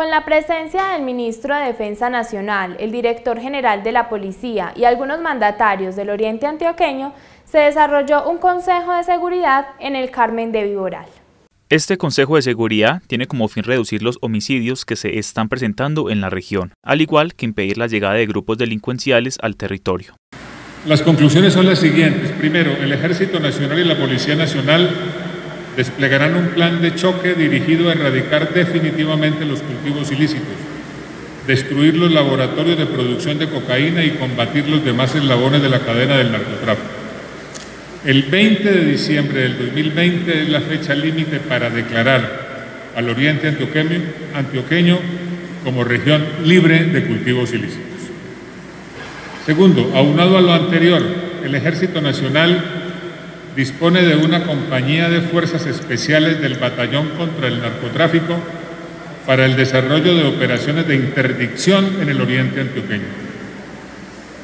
Con la presencia del ministro de Defensa Nacional, el director general de la Policía y algunos mandatarios del Oriente Antioqueño, se desarrolló un Consejo de Seguridad en el Carmen de Viboral. Este Consejo de Seguridad tiene como fin reducir los homicidios que se están presentando en la región, al igual que impedir la llegada de grupos delincuenciales al territorio. Las conclusiones son las siguientes. Primero, el Ejército Nacional y la Policía Nacional desplegarán un plan de choque dirigido a erradicar definitivamente los cultivos ilícitos, destruir los laboratorios de producción de cocaína y combatir los demás eslabones de la cadena del narcotráfico. El 20 de diciembre del 2020 es la fecha límite para declarar al oriente antioqueño, como región libre de cultivos ilícitos. Segundo, aunado a lo anterior, el Ejército Nacional dispone de una compañía de fuerzas especiales del Batallón contra el Narcotráfico para el desarrollo de operaciones de interdicción en el oriente antioqueño.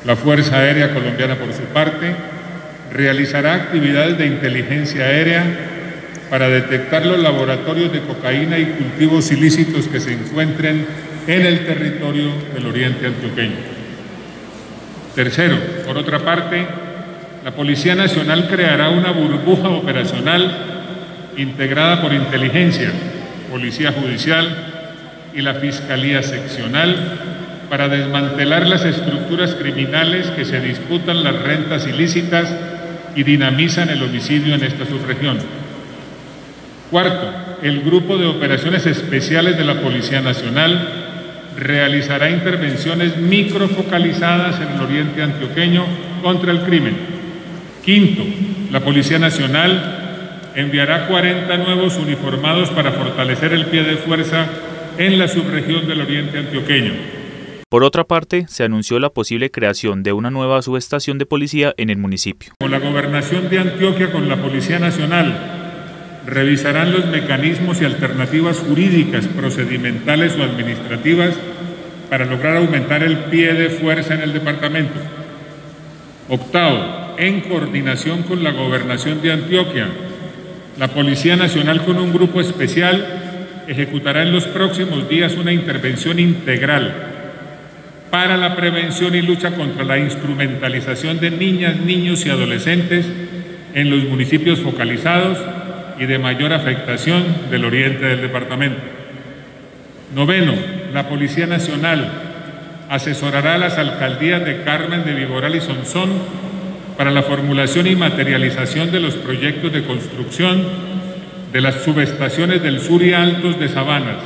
La Fuerza Aérea Colombiana, por su parte, realizará actividades de inteligencia aérea para detectar los laboratorios de cocaína y cultivos ilícitos que se encuentren en el territorio del oriente antioqueño. Tercero, por otra parte, la Policía Nacional creará una burbuja operacional integrada por inteligencia, Policía Judicial y la Fiscalía Seccional para desmantelar las estructuras criminales que se disputan las rentas ilícitas y dinamizan el homicidio en esta subregión. Cuarto, el Grupo de Operaciones Especiales de la Policía Nacional realizará intervenciones microfocalizadas en el oriente antioqueño contra el crimen. Quinto, la Policía Nacional enviará 40 nuevos uniformados para fortalecer el pie de fuerza en la subregión del oriente antioqueño. Por otra parte, se anunció la posible creación de una nueva subestación de policía en el municipio. Con la gobernación de Antioquia con la Policía Nacional revisarán los mecanismos y alternativas jurídicas, procedimentales o administrativas para lograr aumentar el pie de fuerza en el departamento. Octavo, en coordinación con la Gobernación de Antioquia, la Policía Nacional con un grupo especial ejecutará en los próximos días una intervención integral para la prevención y lucha contra la instrumentalización de niñas, niños y adolescentes en los municipios focalizados y de mayor afectación del oriente del departamento. Noveno, la Policía Nacional asesorará a las alcaldías de Carmen de Viboral y Sonsón para la formulación y materialización de los proyectos de construcción de las subestaciones del sur y altos de Sabanas.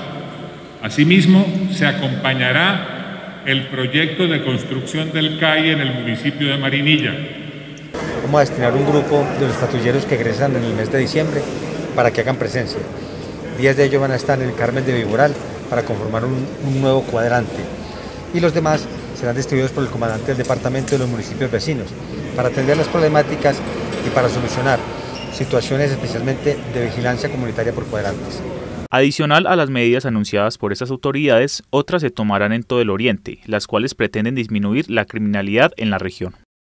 Asimismo, se acompañará el proyecto de construcción del CAI en el municipio de Marinilla. Vamos a destinar un grupo de los patrulleros que egresan en el mes de diciembre para que hagan presencia. Diez de ellos van a estar en el Carmen de Viboral para conformar un, un nuevo cuadrante y los demás serán distribuidos por el comandante del departamento de los municipios vecinos para atender las problemáticas y para solucionar situaciones especialmente de vigilancia comunitaria por cuadrantes. Adicional a las medidas anunciadas por estas autoridades, otras se tomarán en todo el oriente, las cuales pretenden disminuir la criminalidad en la región.